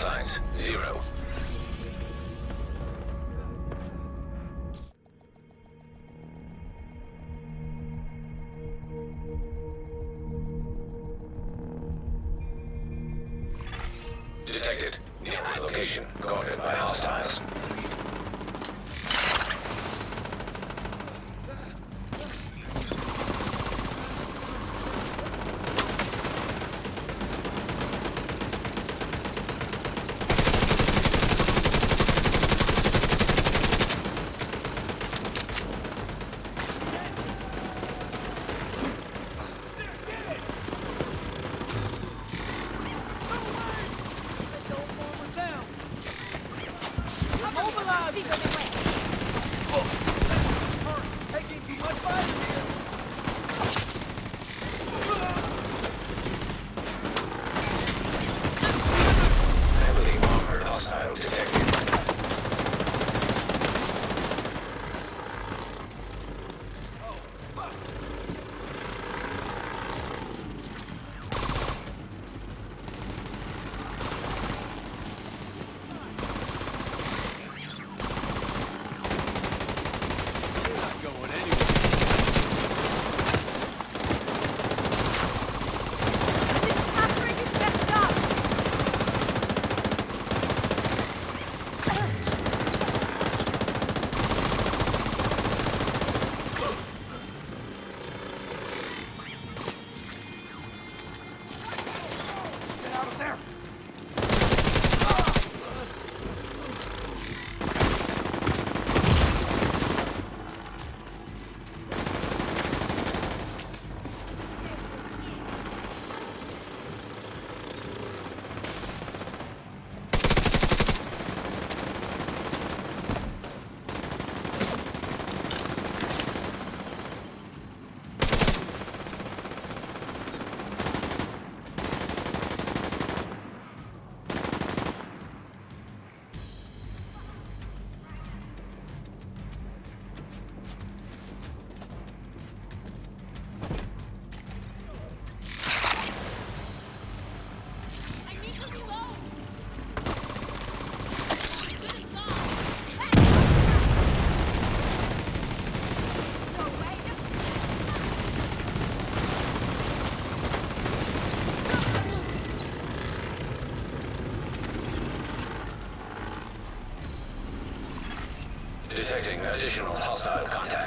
signs, zero. Detected. near my location guarded by hostiles. Additional hostile contact.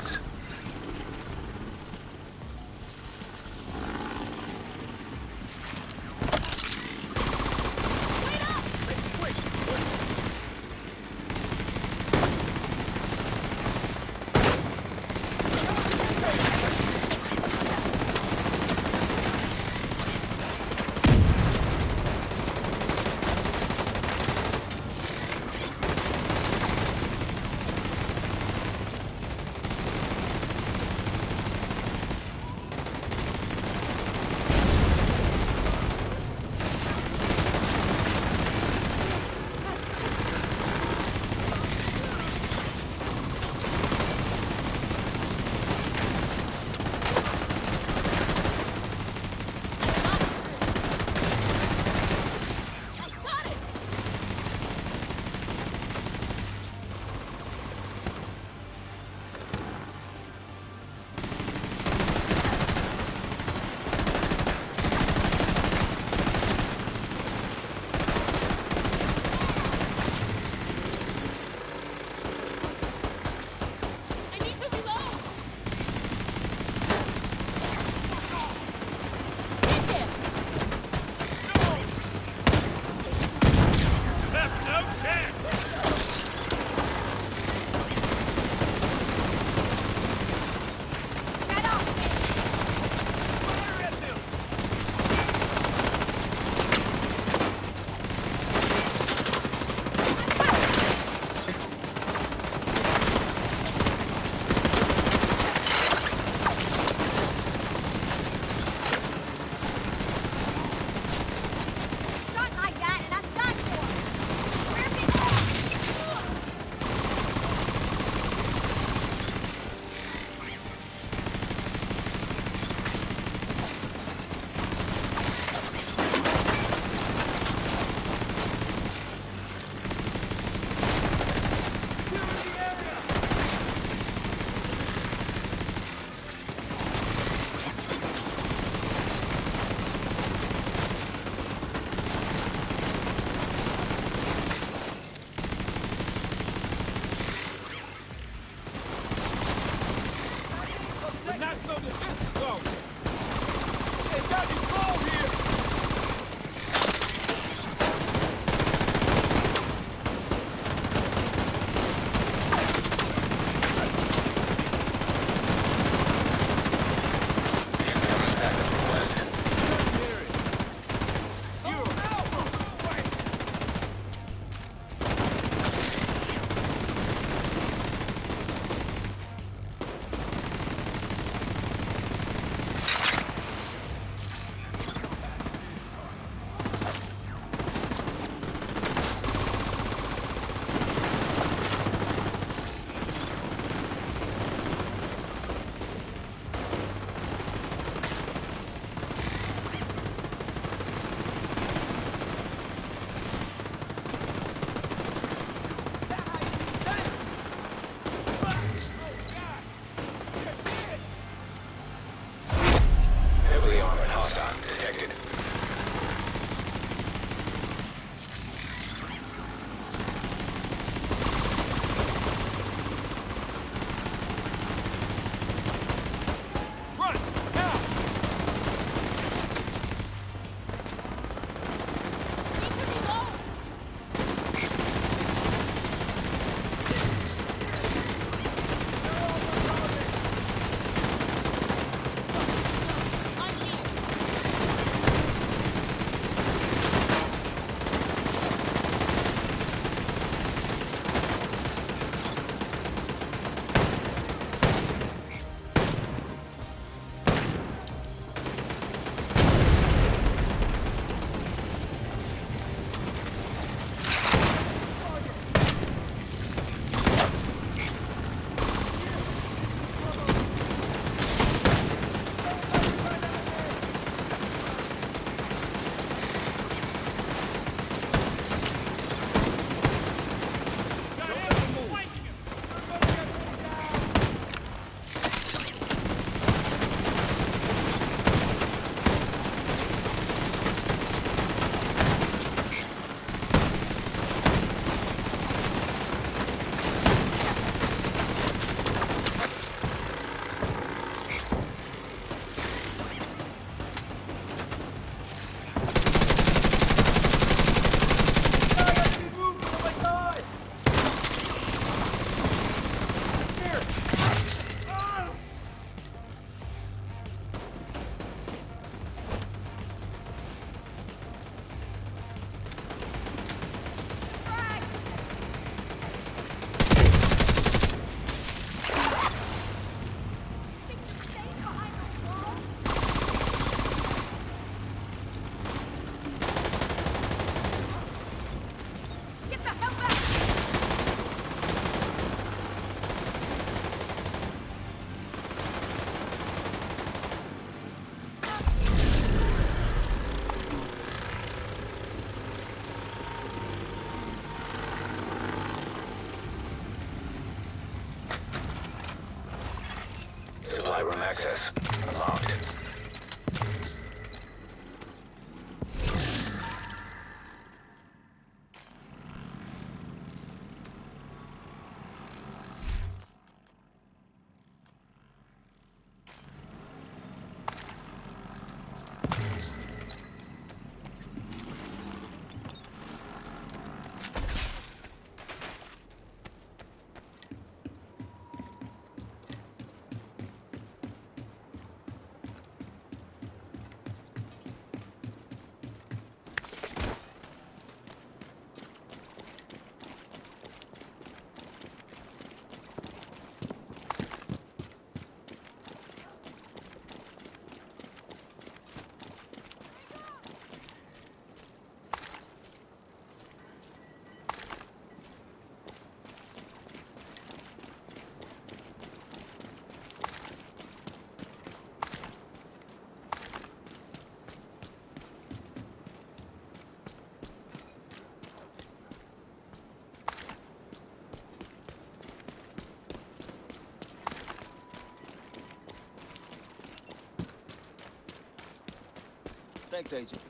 Thanks, Agent.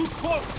Too close!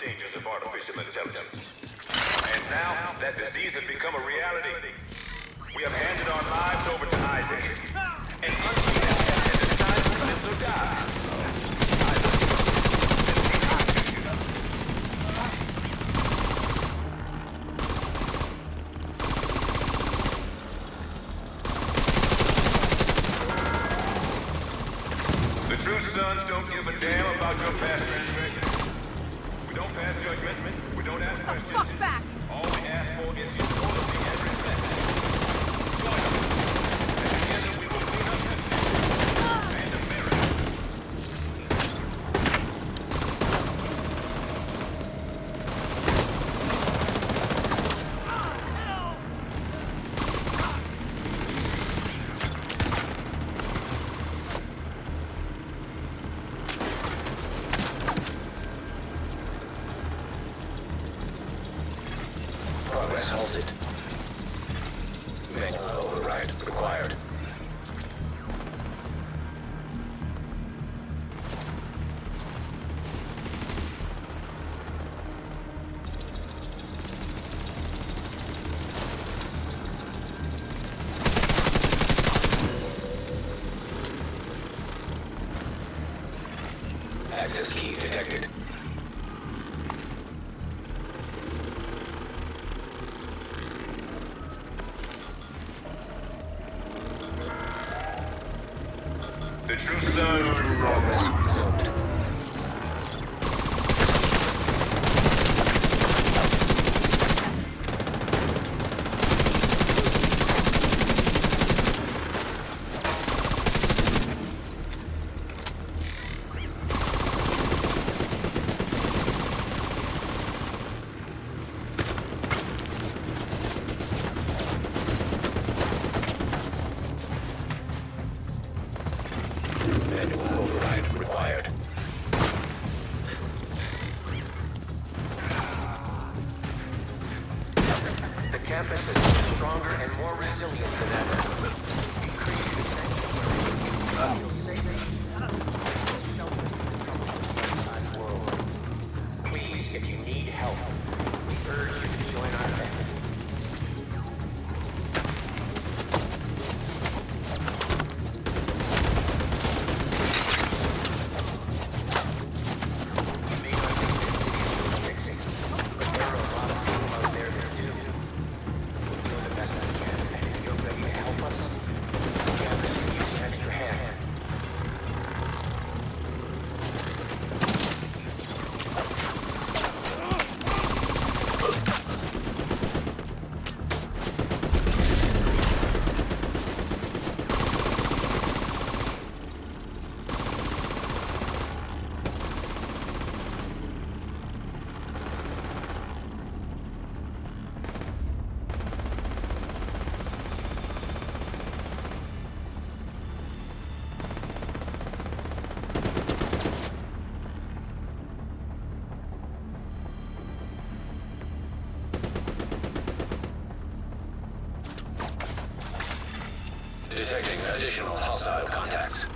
dangers of artificial intelligence. And now, that disease has become a reality. We have handed our lives over to ISAC. And until that time, live or die. Additional hostile contacts.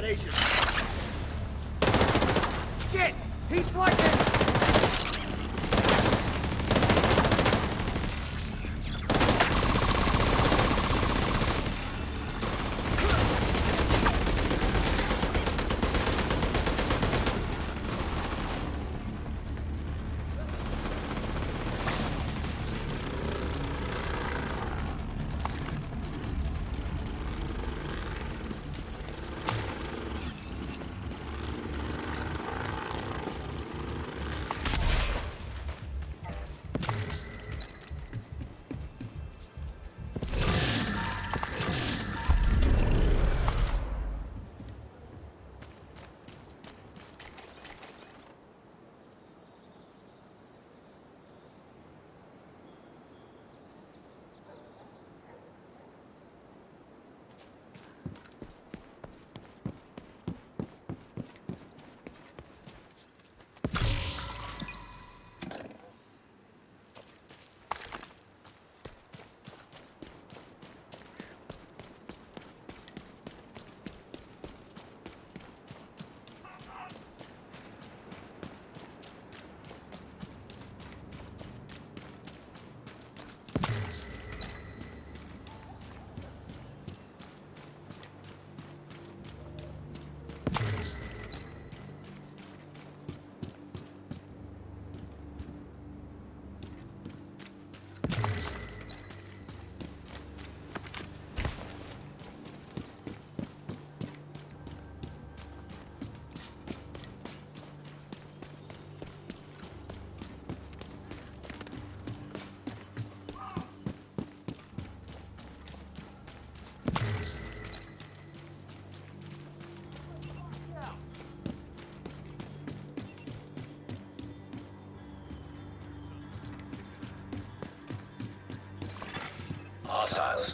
That agent.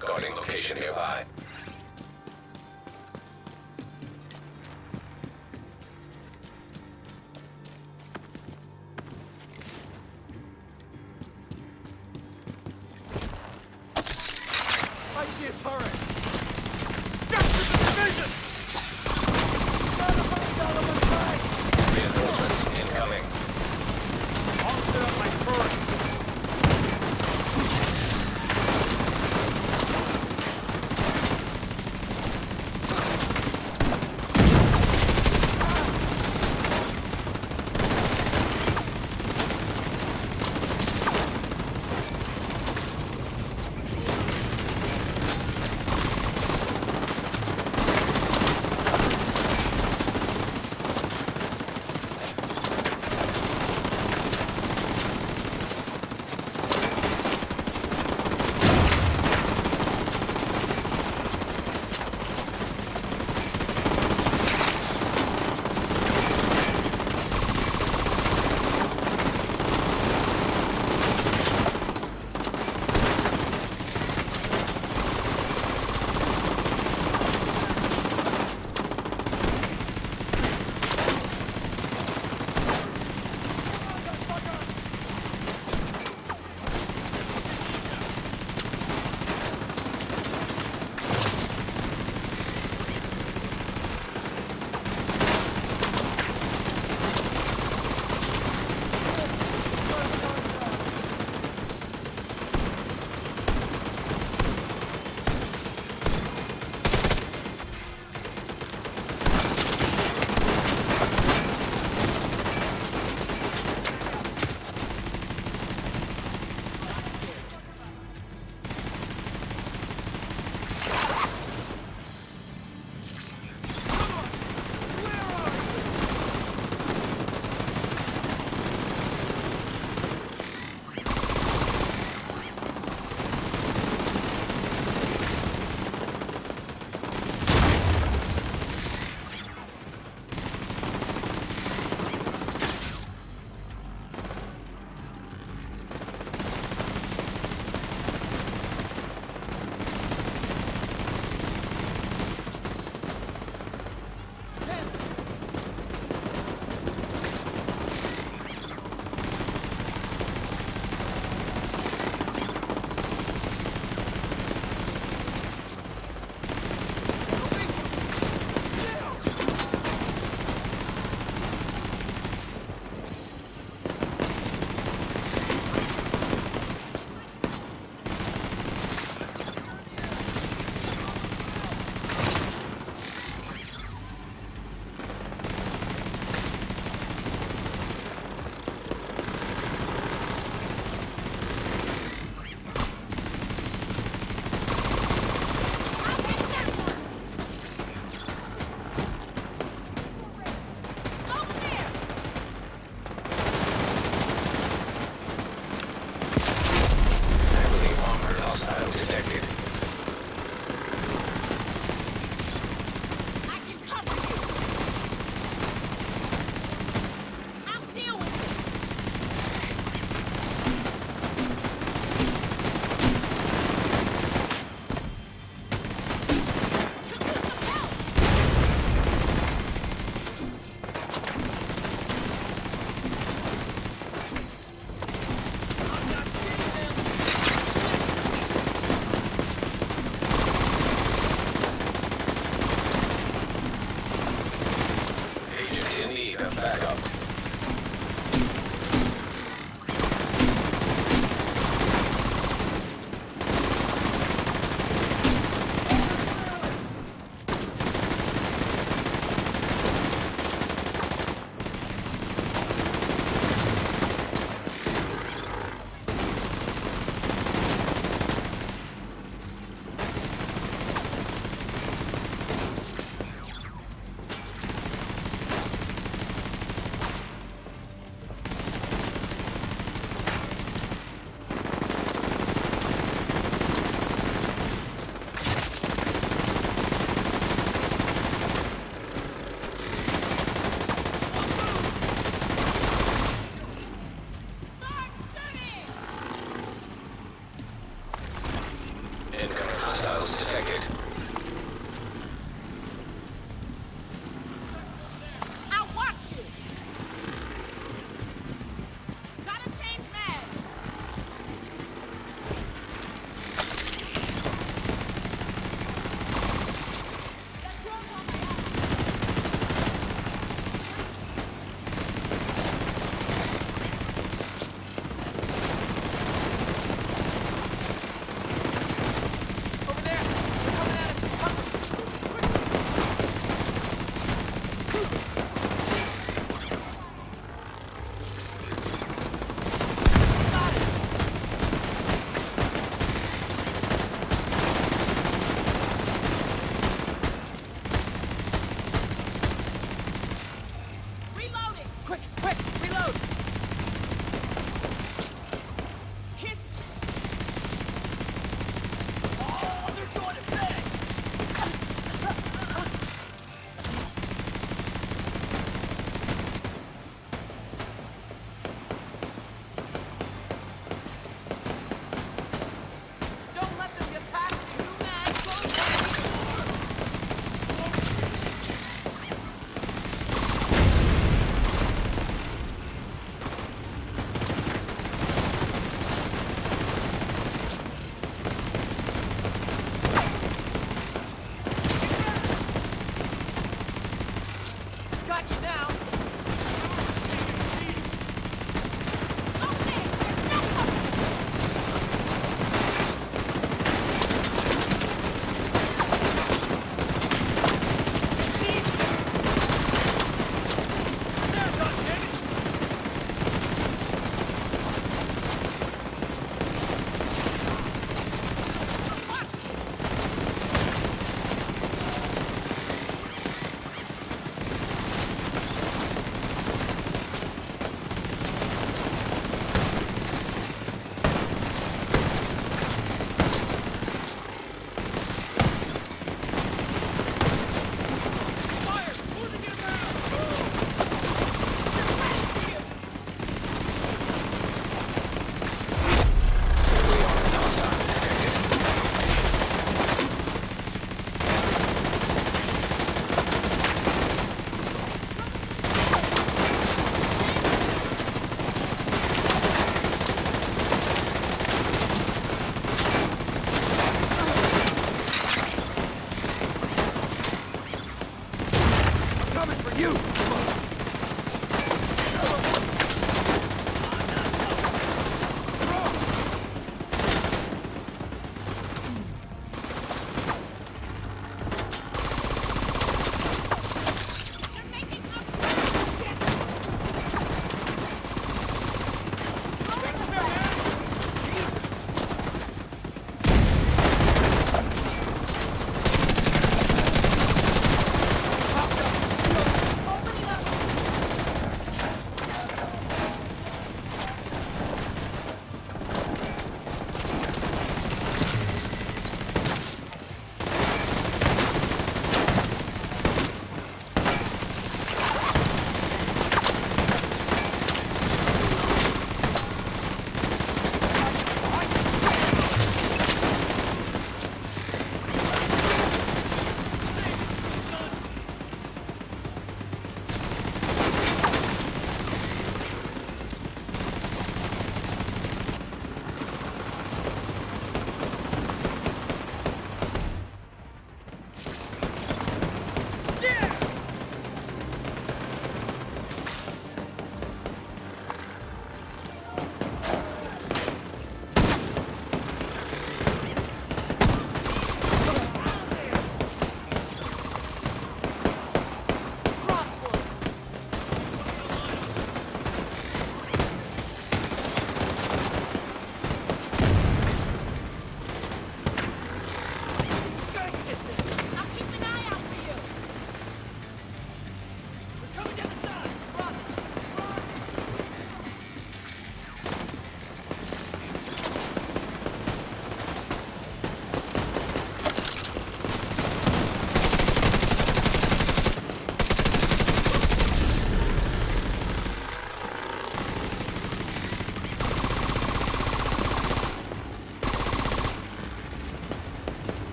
Guarding location nearby.